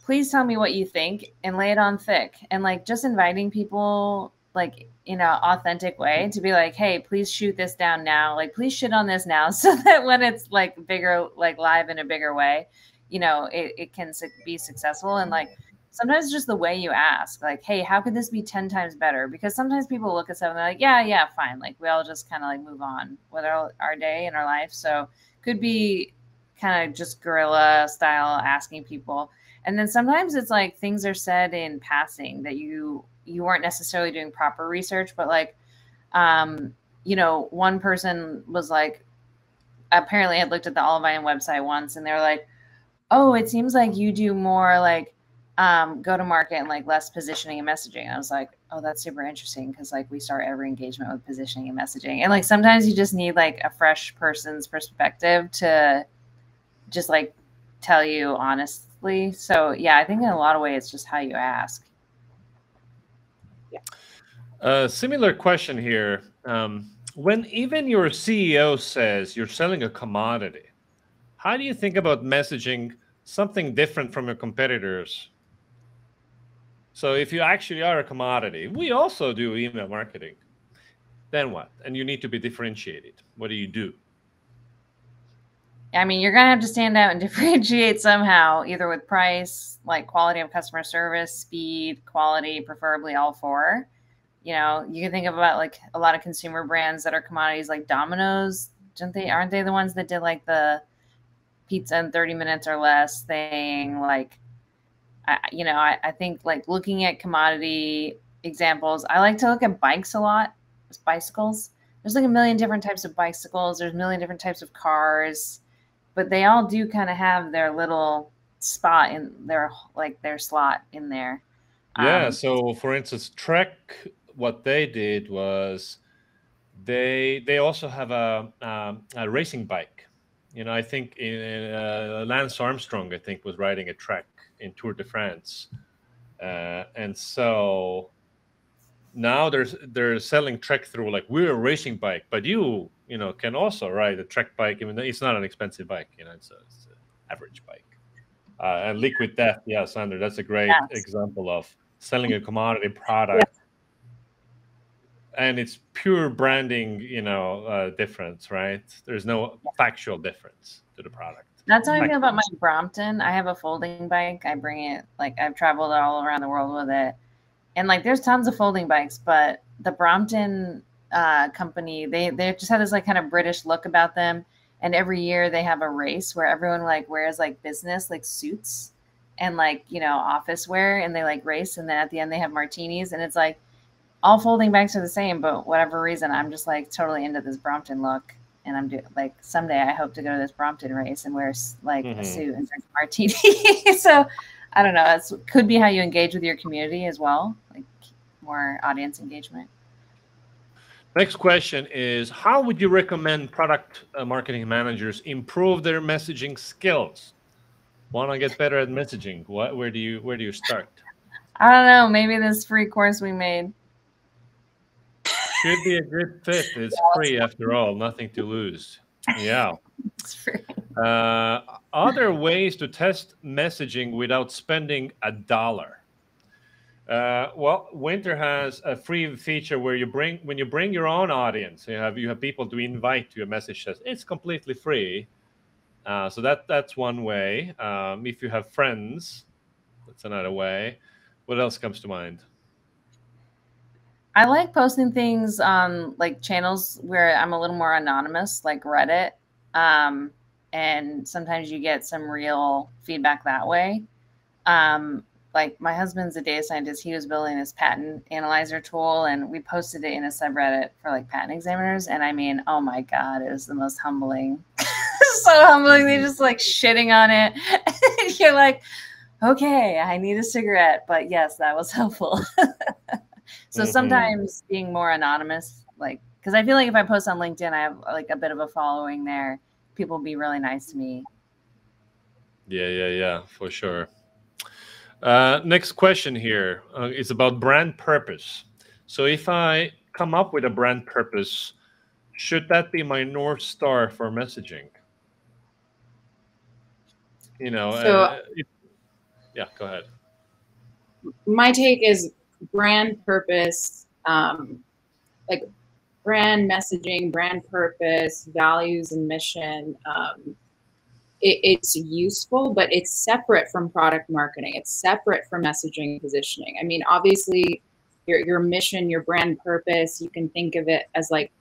please tell me what you think and lay it on thick. And like just inviting people like in an authentic way to be like, hey, please shoot this down now. Like, please shit on this now so that when it's like bigger, like live in a bigger way, you know, it, it can be successful. And like, sometimes just the way you ask, like, hey, how could this be 10 times better? Because sometimes people look at something like, yeah, yeah, fine. Like we all just kind of like move on with our, our day and our life. So could be kind of just guerrilla style asking people. And then sometimes it's like things are said in passing that you you weren't necessarily doing proper research, but like um, you know, one person was like apparently had looked at the Olivine website once and they were like, Oh, it seems like you do more like um, go to market and like less positioning and messaging. I was like, oh, that's super interesting because like we start every engagement with positioning and messaging. And like sometimes you just need like a fresh person's perspective to just like tell you honestly. So yeah, I think in a lot of ways it's just how you ask. Yeah. A similar question here. Um, when even your CEO says you're selling a commodity, how do you think about messaging something different from your competitors so if you actually are a commodity, we also do email marketing. Then what? And you need to be differentiated. What do you do? I mean, you're gonna have to stand out and differentiate somehow, either with price, like quality of customer service, speed, quality, preferably all four. You know, you can think about like a lot of consumer brands that are commodities like Domino's. Don't they? Aren't they the ones that did like the pizza in 30 minutes or less thing? Like, I, you know, I, I think like looking at commodity examples, I like to look at bikes a lot, bicycles. There's like a million different types of bicycles. There's a million different types of cars but they all do kind of have their little spot in their like their slot in there. Yeah. Um, so, for instance, Trek, what they did was they they also have a um, a racing bike. You know, I think in, uh, Lance Armstrong, I think, was riding a Trek in Tour de France, uh, and so now there's they're selling Trek through like we're a racing bike, but you you know can also ride a Trek bike. Even though it's not an expensive bike, you know, it's, a, it's an average bike. Uh, and Liquid Death, yeah, Sandra, that's a great yes. example of selling a commodity product. Yes. And it's pure branding, you know, uh, difference, right? There's no factual difference to the product. That's how I feel about my Brompton. I have a folding bike. I bring it like I've traveled all around the world with it and like there's tons of folding bikes, but the Brompton uh, company they they just have this like kind of British look about them. And every year they have a race where everyone like wears like business like suits and like you know office wear, and they like race, and then at the end they have martinis, and it's like all folding bikes are the same, but whatever reason, I'm just like totally into this Brompton look. And I'm doing like someday I hope to go to this Brompton race and wear like mm-hmm. a suit and drink martini. so I don't know. It could be how you engage with your community as well, like more audience engagement. Next question is How would you recommend product uh, marketing managers improve their messaging skills? Want to get better at messaging? What, where do you where do you start? I don't know. Maybe this free course we made should be a good fit. It's free after all. Nothing to lose. Yeah. it's free. Uh, other ways to test messaging without spending a dollar. Uh, well, Wynter has a free feature where you bring when you bring your own audience. You have you have people to invite to your message. It's completely free. Uh, so that that's one way. Um, if you have friends, that's another way. What else comes to mind? I like posting things on like channels where I'm a little more anonymous, like Reddit. Um, and sometimes you get some real feedback that way. Um, like my husband's a data scientist. He was building this patent analyzer tool, and we posted it in a subreddit for like patent examiners. And I mean, oh my god, it was the most humbling, so humbling. They just like shitting on it. You're like, okay, I need a cigarette, but yes, that was helpful. so mm-hmm. sometimes being more anonymous, like, because I feel like if I post on LinkedIn, I have like a bit of a following there people be really nice to me. Yeah, yeah, yeah, for sure. Uh, next question here uh, is about brand purpose. So if I come up with a brand purpose, should that be my north star for messaging? You know, so, uh, if, yeah, go ahead. My take is brand purpose, um, like brand messaging, brand purpose, values, and mission. Um, it, it's useful, but it's separate from product marketing. It's separate from messaging positioning. I mean, obviously, your your mission, your brand purpose, you can think of it as like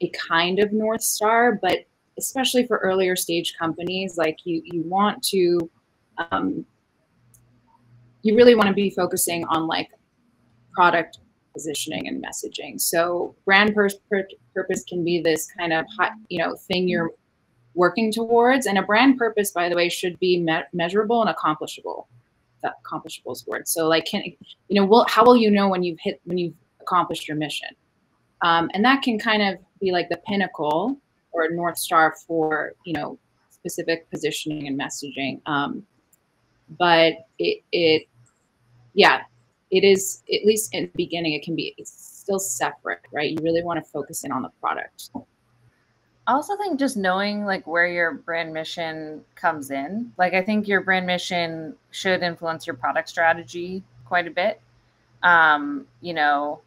a kind of north star, but especially for earlier stage companies, like you you want to um, you really want to be focusing on like product positioning and messaging. So brand pur- pur- purpose can be this kind of hot, you know thing you're working towards, and a brand purpose, by the way, should be me- measurable and accomplishable. That accomplishable is word. So like, can you know? Will, how will you know when you've hit when you've accomplished your mission? Um, and that can kind of be like the pinnacle or north star for you know specific positioning and messaging. Um, but it, it yeah it is at least in the beginning it can be still separate right you really want to focus in on the product I also think just knowing like where your brand mission comes in. Like I think your brand mission should influence your product strategy quite a bit. Um, you know,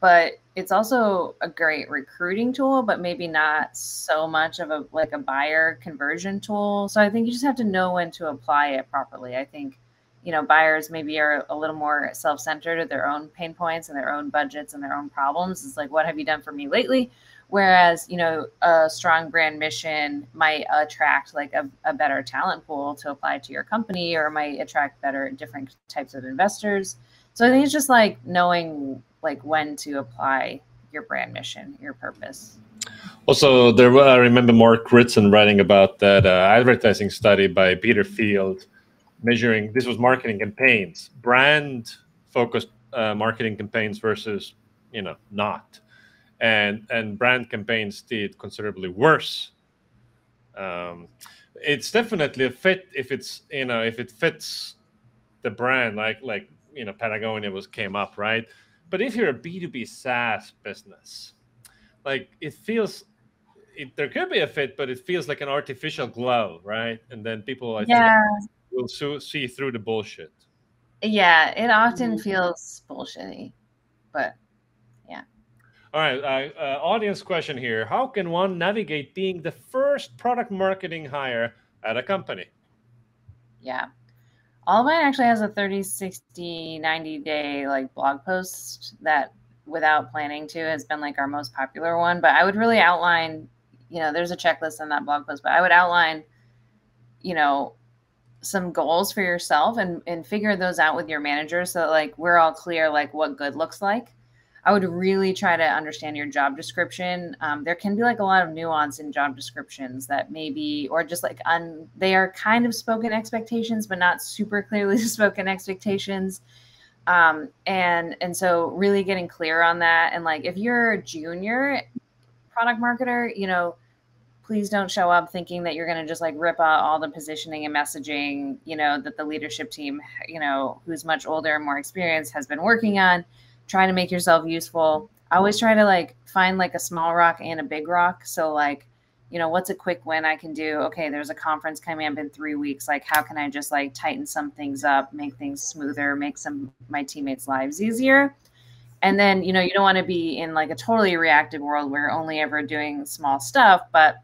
but it's also a great recruiting tool, but maybe not so much of a like a buyer conversion tool. So I think you just have to know when to apply it properly. I think, you know, buyers maybe are a little more self-centered at their own pain points and their own budgets and their own problems. It's like, what have you done for me lately? Whereas, you know, a strong brand mission might attract like a, a better talent pool to apply to your company or might attract better different types of investors. So I think it's just like knowing like when to apply your brand mission, your purpose. Also, there I remember Mark Ritson writing about that uh, advertising study by Peter Field, measuring this was marketing campaigns, brand focused uh, marketing campaigns versus you know not, and and brand campaigns did considerably worse. Um, it's definitely a fit if it's you know if it fits the brand like like you know Patagonia was came up right but if you're a B2B SaaS business, like it feels it, there could be a fit, but it feels like an artificial glow, right? And then people, I yeah. Will so, see through the bullshit. Yeah, it often mm-hmm. feels bullshitty, but yeah. All right, uh, uh, audience question here: How can one navigate being the first product marketing hire at a company? Yeah, Olivine actually has a 30 60 90 day like blog post that without planning to has been like our most popular one but i would really outline you know there's a checklist in that blog post but i would outline you know some goals for yourself and and figure those out with your manager so that like we're all clear like what good looks like I would really try to understand your job description. Um, there can be like a lot of nuance in job descriptions that maybe, or just like un, they are kind of spoken expectations, but not super clearly spoken expectations. Um, and and so really getting clear on that. And like if you're a junior product marketer, you know, please don't show up thinking that you're going to just like rip out all the positioning and messaging, you know, that the leadership team, you know, who's much older and more experienced has been working on trying to make yourself useful. I always try to like find like a small rock and a big rock. So like, you know, what's a quick win I can do? Okay, there's a conference coming up in three weeks. Like, how can I just like tighten some things up, make things smoother, make some my teammates' lives easier? And then, you know, you don't want to be in like a totally reactive world where you're only ever doing small stuff. But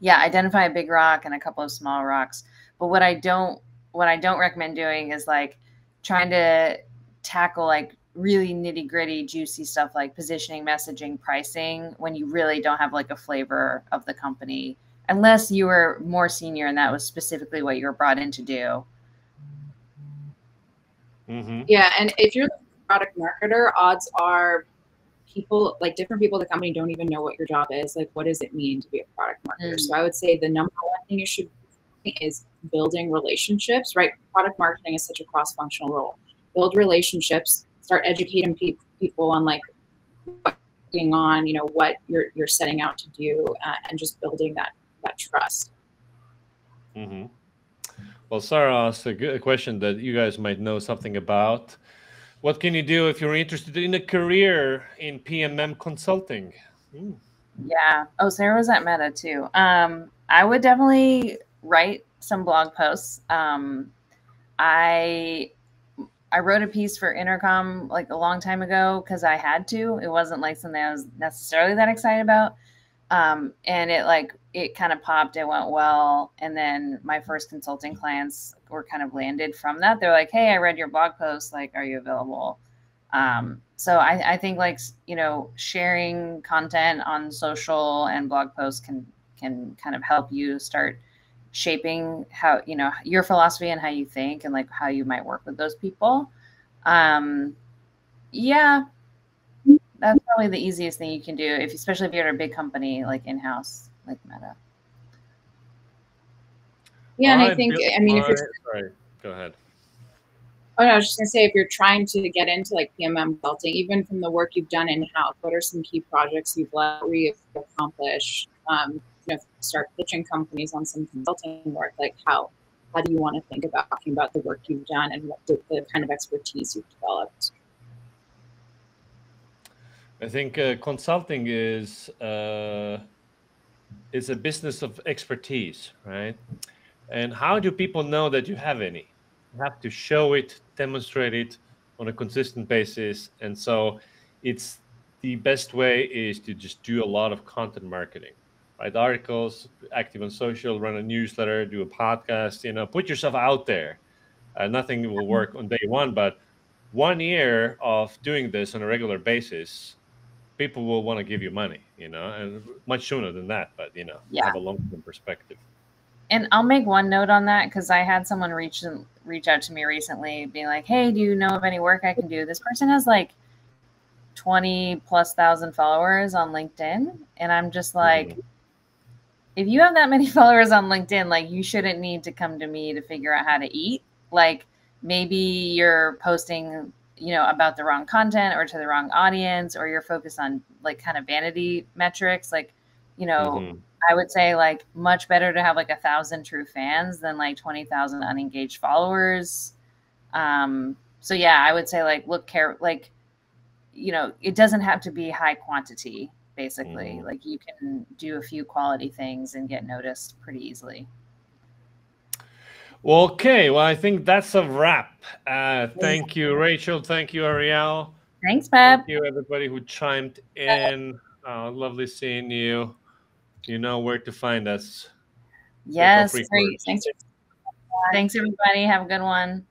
yeah, identify a big rock and a couple of small rocks. But what I don't what I don't recommend doing is like trying to tackle like really nitty gritty, juicy stuff like positioning, messaging, pricing when you really don't have like a flavor of the company, unless you were more senior and that was specifically what you were brought in to do. Mm-hmm. Yeah. And if you're the product marketer, odds are people like different people at the company don't even know what your job is. Like, what does it mean to be a product marketer? Mm. So I would say the number one thing you should is building relationships, right? Product marketing is such a cross functional role. Build relationships start educating pe- people on like working on you know what you're you're setting out to do uh, and just building that that trust mm-hmm. well sarah asked a, good, question that you guys might know something about what can you do if you're interested in a career in pmm consulting mm. yeah oh sarah was at meta too um, i would definitely write some blog posts um, i I wrote a piece for Intercom like a long time ago because I had to. It wasn't like something I was necessarily that excited about. Um, and it like it kind of popped, it went well. And then my first consulting clients were kind of landed from that. They're like, Hey, I read your blog post, like, are you available? Um, so I, I think like you know, sharing content on social and blog posts can can kind of help you start shaping how you know your philosophy and how you think and like how you might work with those people um yeah that's probably the easiest thing you can do if especially if you're at a big company like in-house like meta yeah and i think i mean if you're sorry go ahead Oh, no, I was just gonna say, if you're trying to get into like PMM consulting, even from the work you've done in house, what are some key projects you've you've accomplished? Um, you know, start pitching companies on some consulting work, like how how do you want to think about talking about the work you've done and what the, the kind of expertise you've developed? I think uh, consulting is uh, is a business of expertise, right? And how do people know that you have any? You have to show it, demonstrate it on a consistent basis, and so it's the best way is to just do a lot of content marketing write articles active on social run a newsletter do a podcast you know put yourself out there uh, nothing will work on day one but one year of doing this on a regular basis people will want to give you money you know and much sooner than that but you know Yeah. have a long-term perspective And I'll make one note on that because I had someone reach reach out to me recently, being like, "Hey, do you know of any work I can do?" This person has like twenty plus thousand followers on LinkedIn, and I'm just like, if you have that many followers on LinkedIn, like you shouldn't need to come to me to figure out how to eat. Like maybe you're posting, you know, about the wrong content or to the wrong audience, or you're focused on like kind of vanity metrics, like you know. Mhm. I would say like much better to have like a thousand true fans than like twenty thousand unengaged followers. Um, so yeah, I would say like look care like you know it doesn't have to be high quantity. Basically, Mhm. like you can do a few quality things and get noticed pretty easily. Well, okay. Well, I think that's a wrap. Uh, thank you, Raechel. Thank you, Arielle. Thanks, Peep. Thank you, everybody who chimed in. Uh, lovely seeing you. You know where to find us. Yes. Thanks. Thanks, everybody. Have a good one.